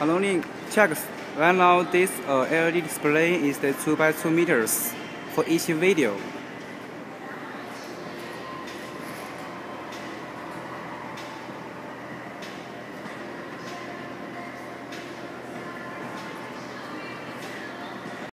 Only check right now this uh, LED display is the 2 by 2 meters for each video.